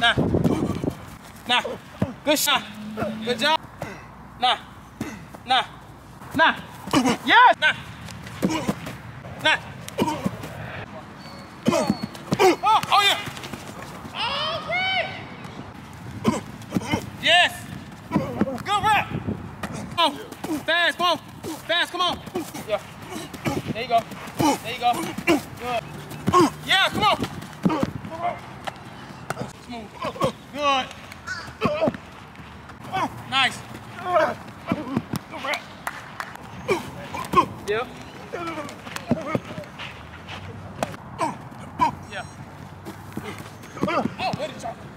Nah. Nah. Good shot. Good job. Nah. Nah. Nah. Yes. Nah. Nah. Oh, oh yeah. Yes. Good rep. Come on. Fast, come on. Fast, come on. Yeah. There you go. There you go. move. Good. Nice. Yep. Yeah. Oh, what a chocolate.